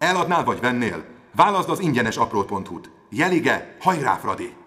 Eladnál vagy vennél? Válaszd az ingyenes aprót.hu-t. Jelige, hajrá Fradi!